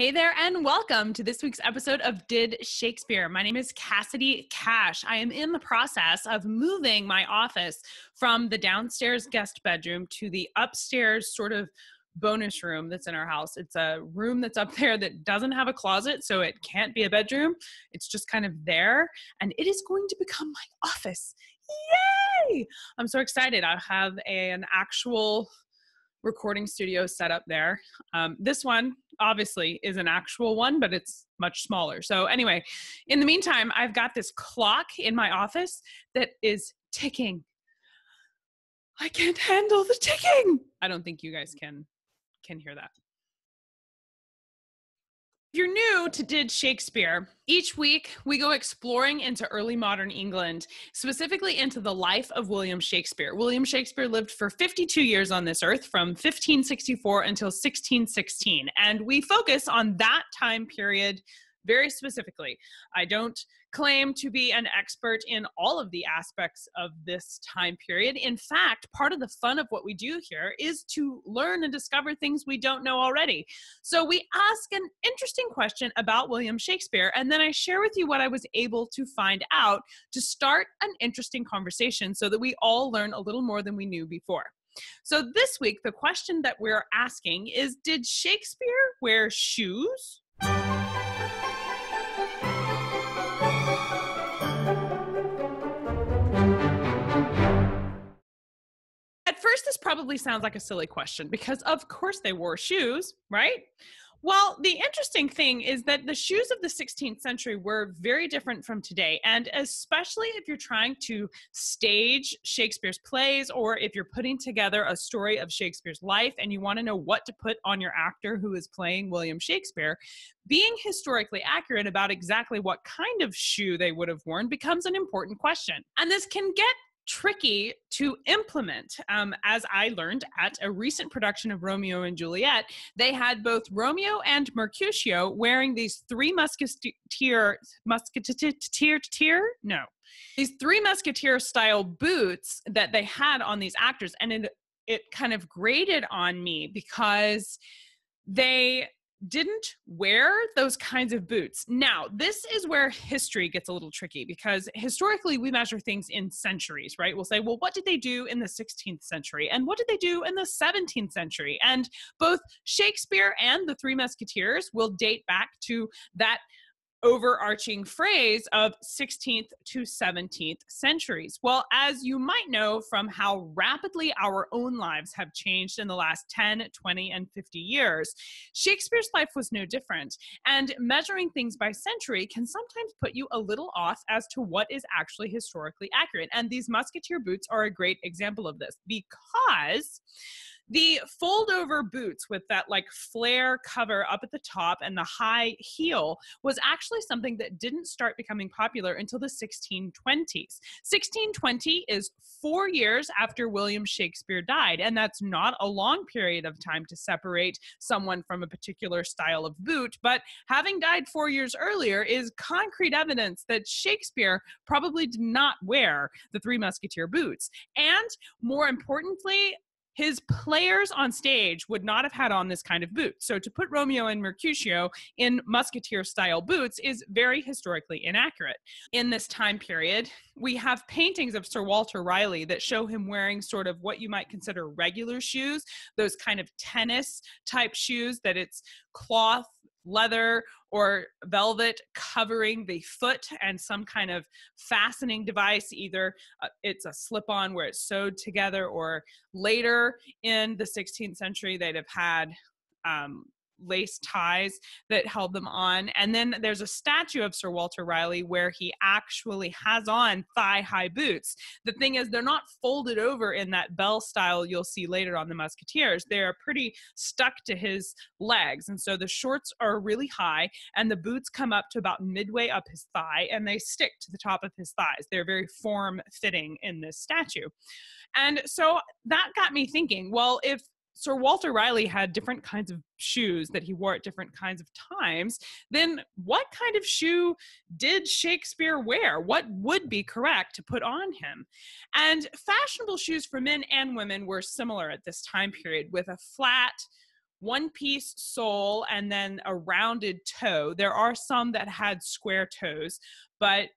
Hey there, and welcome to this week's episode of Did Shakespeare. My name is Cassidy Cash. I am in the process of moving my office from the downstairs guest bedroom to the upstairs sort of bonus room that's in our house. It's a room that's up there that doesn't have a closet, so it can't be a bedroom. It's just kind of there, and it is going to become my office. Yay! I'm so excited. I have an actual recording studio set up there. Um, this one obviously is an actual one, but it's much smaller. So, anyway, in the meantime, I've got this clock in my office that is ticking. I can't handle the ticking. I don't think you guys can can hear that. If you're new to Did Shakespeare, each week we go exploring into early modern England, specifically into the life of William Shakespeare. William Shakespeare lived for 52 years on this earth from 1564 until 1616, and we focus on that time period very specifically. I don't claim to be an expert in all of the aspects of this time period. In fact, part of the fun of what we do here is to learn and discover things we don't know already. So we ask an interesting question about William Shakespeare, and then I share with you what I was able to find out to start an interesting conversation so that we all learn a little more than we knew before. So this week, the question that we're asking is Did Shakespeare wear shoes? This probably sounds like a silly question because, of course, they wore shoes, right? Well, the interesting thing is that the shoes of the 16th century were very different from today. And especially if you're trying to stage Shakespeare's plays or if you're putting together a story of Shakespeare's life and you want to know what to put on your actor who is playing William Shakespeare, being historically accurate about exactly what kind of shoe they would have worn becomes an important question. And this can get tricky to implement. Um, as I learned at a recent production of Romeo and Juliet, they had both Romeo and Mercutio wearing these three musketeer, musketeer, tier, no, these three musketeer style boots that they had on these actors, and it it kind of grated on me because they didn't wear those kinds of boots. Now, this is where history gets a little tricky because historically we measure things in centuries, right? We'll say, well, what did they do in the 16th century? And what did they do in the 17th century? And both Shakespeare and the Three Musketeers will date back to that overarching phrase of 16th to 17th centuries. Well, as you might know from how rapidly our own lives have changed in the last 10, 20, and 50 years, Shakespeare's life was no different. And measuring things by century can sometimes put you a little off as to what is actually historically accurate. And these musketeer boots are a great example of this because the fold over boots with that like flare cover up at the top and the high heel was actually something that didn't start becoming popular until the 1620s. 1620 is four years after William Shakespeare died, and that's not a long period of time to separate someone from a particular style of boot, but having died four years earlier is concrete evidence that Shakespeare probably did not wear the Three Musketeer boots. And more importantly, his players on stage would not have had on this kind of boot. So to put Romeo and Mercutio in musketeer style boots is very historically inaccurate. In this time period, we have paintings of Sir Walter Raleigh that show him wearing sort of what you might consider regular shoes, those kind of tennis type shoes that it's cloth leather or velvet covering the foot and some kind of fastening device. Either uh, it's a slip on where it's sewed together, or later in the 16th century, they'd have had um, lace ties that held them on. And then there's a statue of Sir Walter Raleigh where he actually has on thigh high boots. The thing is, they're not folded over in that bell style you'll see later on the Musketeers. They're pretty stuck to his legs. And so the shorts are really high and the boots come up to about midway up his thigh and they stick to the top of his thighs. They're very form fitting in this statue. And so that got me thinking well, if Sir Walter Raleigh had different kinds of shoes that he wore at different kinds of times, then what kind of shoe did Shakespeare wear? What would be correct to put on him? And fashionable shoes for men and women were similar at this time period with a flat, one piece sole and then a rounded toe. There are some that had square toes, but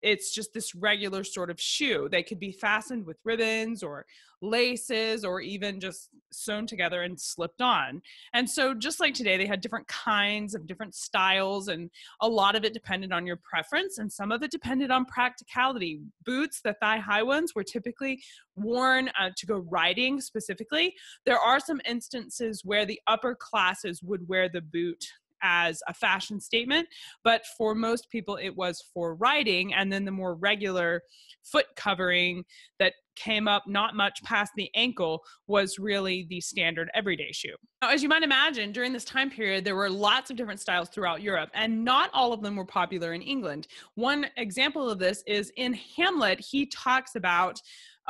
it's just this regular sort of shoe. They could be fastened with ribbons or laces or even just sewn together and slipped on. And so, just like today, they had different kinds of different styles, and a lot of it depended on your preference, and some of it depended on practicality. Boots, the thigh high ones, were typically worn uh, to go riding specifically. There are some instances where the upper classes would wear the boot as a fashion statement, but for most people, it was for riding. And then the more regular foot covering that came up not much past the ankle was really the standard everyday shoe. Now, as you might imagine, during this time period, there were lots of different styles throughout Europe, and not all of them were popular in England. One example of this is in Hamlet, he talks about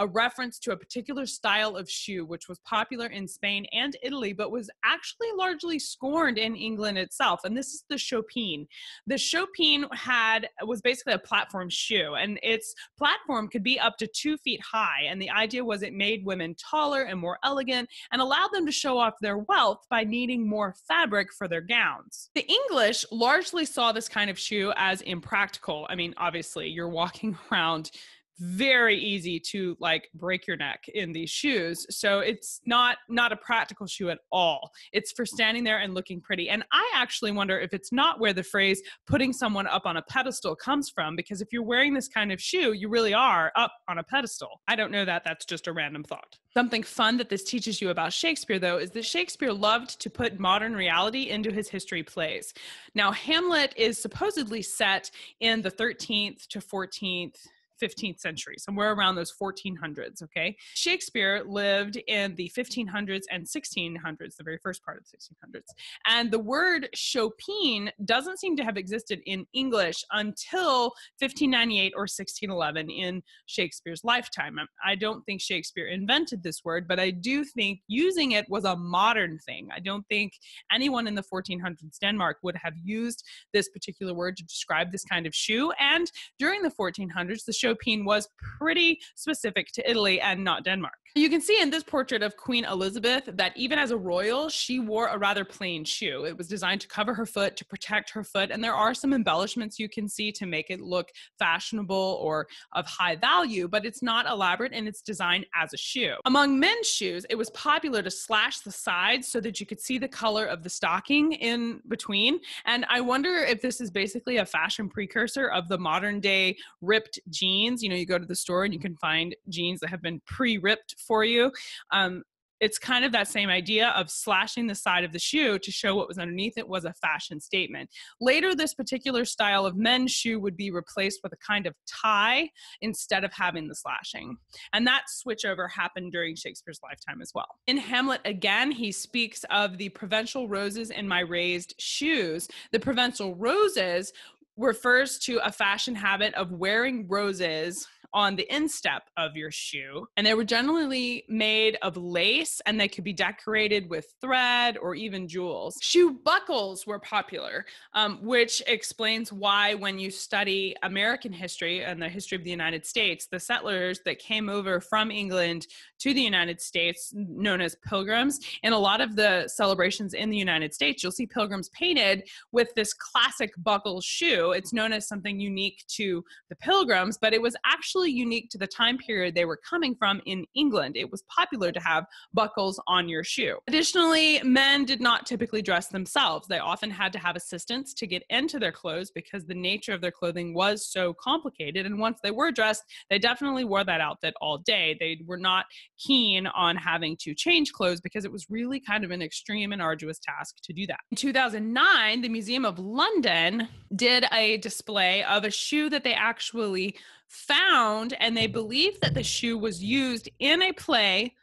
a reference to a particular style of shoe, which was popular in Spain and Italy, but was actually largely scorned in England itself. And this is the Chopine. The Chopine had was basically a platform shoe, and its platform could be up to two feet high. And the idea was it made women taller and more elegant and allowed them to show off their wealth by needing more fabric for their gowns. The English largely saw this kind of shoe as impractical. I mean, obviously, you're walking around very easy to like break your neck in these shoes so it's not not a practical shoe at all. It's for standing there and looking pretty and i actually wonder if it's not where the phrase putting someone up on a pedestal comes from because if you're wearing this kind of shoe you really are up on a pedestal. I don't know that that's just a random thought. Something fun that this teaches you about shakespeare though is that shakespeare loved to put modern reality into his history plays. Now hamlet is supposedly set in the 13th to 14th 15th century, somewhere around those 1400s. Okay. Shakespeare lived in the 1500s and 1600s, the very first part of the 1600s. And the word Chopine doesn't seem to have existed in English until 1598 or 1611 in Shakespeare's lifetime. Um, I don't think Shakespeare invented this word, but I do think using it was a modern thing. I don't think anyone in the 1400s Denmark would have used this particular word to describe this kind of shoe. And during the 1400s, the show Was pretty specific to Italy and not Denmark. You can see in this portrait of Queen Elizabeth that even as a royal, she wore a rather plain shoe. It was designed to cover her foot, to protect her foot, and there are some embellishments you can see to make it look fashionable or of high value, but it's not elaborate and it's designed as a shoe. Among men's shoes, it was popular to slash the sides so that you could see the color of the stocking in between. And I wonder if this is basically a fashion precursor of the modern day ripped jeans. You know, you go to the store and you can find jeans that have been pre ripped for you. Um, it's kind of that same idea of slashing the side of the shoe to show what was underneath it was a fashion statement. Later, this particular style of men's shoe would be replaced with a kind of tie instead of having the slashing. And that switchover happened during Shakespeare's lifetime as well. In Hamlet, again, he speaks of the provincial roses in my razed shoes. The provincial roses refers to a fashion habit of wearing roses on the instep of your shoe. And they were generally made of lace and they could be decorated with thread or even jewels. Shoe buckles were popular, um, which explains why, when you study American history and the history of the United States, the settlers that came over from England to the United States, known as pilgrims, in a lot of the celebrations in the United States, you'll see pilgrims painted with this classic buckle shoe. It's known as something unique to the pilgrims, but it was actually unique to the time period they were coming from in England. It was popular to have buckles on your shoe. Additionally, men did not typically dress themselves. They often had to have assistants to get into their clothes because the nature of their clothing was so complicated. And once they were dressed, they definitely wore that outfit all day. They were not keen on having to change clothes because it was really kind of an extreme and arduous task to do that. In 2009, the Museum of London did a display of a shoe that they actually found and they believe that the shoe was used in a play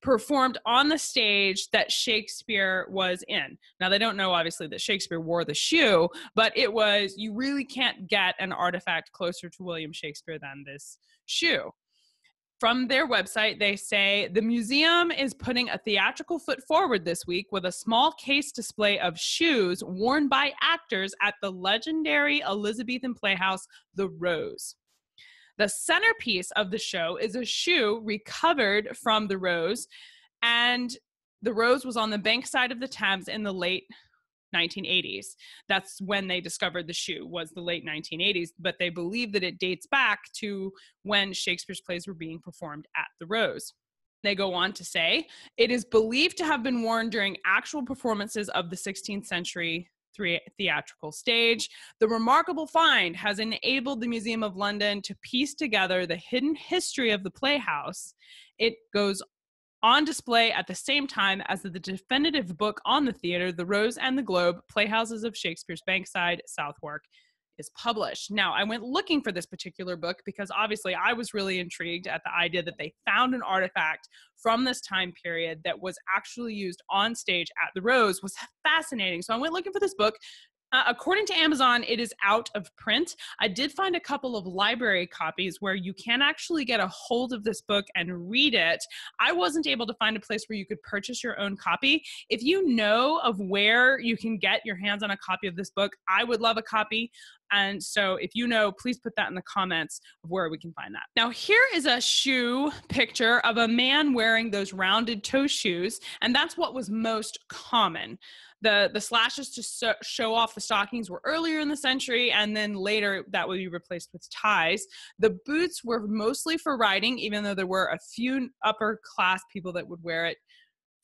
performed on the stage that Shakespeare was in. Now, they don't know, obviously, that Shakespeare wore the shoe, but it was, you really can't get an artifact closer to William Shakespeare than this shoe. From their website, they say the museum is putting a theatrical foot forward this week with a small case display of shoes worn by actors at the legendary Elizabethan playhouse, The Rose. The centerpiece of the show is a shoe recovered from the rose. And the Rose was on the bank side of the Thames in the late 1980s. That's when they discovered the shoe was the late 1980s, but they believe that it dates back to when Shakespeare's plays were being performed at the Rose. They go on to say it is believed to have been worn during actual performances of the 16th century theatrical stage. The remarkable find has enabled the Museum of London to piece together the hidden history of the playhouse. It goes on display at the same time as the definitive book on the theater, The Rose and the Globe Playhouses of Shakespeare's Bankside, Southwark, is published. Now, I went looking for this particular book because obviously I was really intrigued at the idea that they found an artifact from this time period that was actually used on stage at the Rose was fascinating. So I went looking for this book, uh, according to Amazon, it is out of print. I did find a couple of library copies where you can actually get a hold of this book and read it. I wasn't able to find a place where you could purchase your own copy. If you know of where you can get your hands on a copy of this book, I would love a copy. And so if you know, please put that in the comments of where we can find that. Now, here is a shoe picture of a man wearing those rounded toe shoes, and that's what was most common the the slashes to so, show off the stockings were earlier in the century and then later that would be replaced with ties. The boots were mostly for riding even though there were a few upper class people that would wear it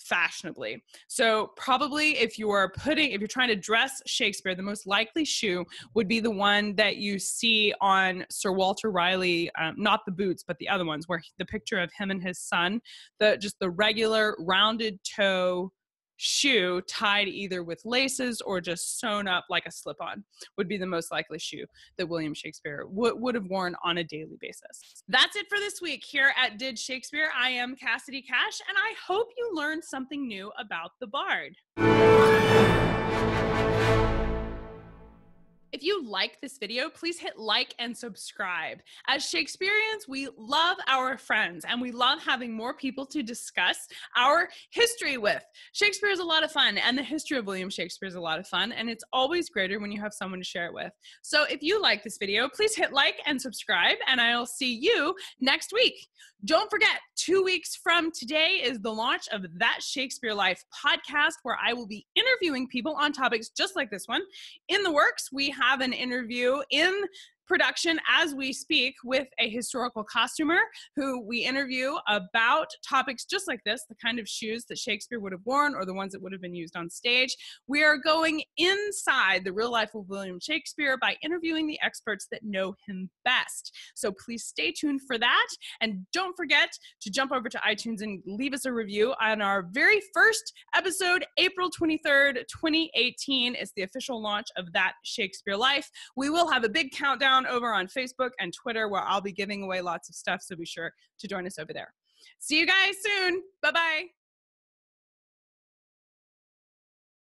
fashionably. So probably if you are putting if you're trying to dress shakespeare the most likely shoe would be the one that you see on sir walter raleigh um, not the boots but the other ones where the picture of him and his son the just the regular rounded toe shoe tied either with laces or just sewn up like a slip on would be the most likely shoe that William Shakespeare w- would have worn on a daily basis. That's it for this week here at Did Shakespeare. I am Cassidy Cash, and I hope you learned something new about the Bard. Like this video, please hit like and subscribe. As Shakespeareans, we love our friends and we love having more people to discuss our history with. Shakespeare is a lot of fun and the history of William Shakespeare is a lot of fun and it's always greater when you have someone to share it with. So if you like this video, please hit like and subscribe and I'll see you next week. Don't forget, two weeks from today is the launch of That Shakespeare Life podcast where I will be interviewing people on topics just like this one. In the works, we have an interview in production as we speak with a historical costumer who we interview about topics just like this the kind of shoes that Shakespeare would have worn or the ones that would have been used on stage. We are going inside the real life of William Shakespeare by interviewing the experts that know him best. So please stay tuned for that. And don't forget to jump over to iTunes and leave us a review on our very first episode, April 23rd, 2018, is the official launch of That Shakespeare Life. We will have a big countdown over on Facebook and Twitter where I'll be giving away lots of stuff. So be sure to join us over there. See you guys soon. Bye bye.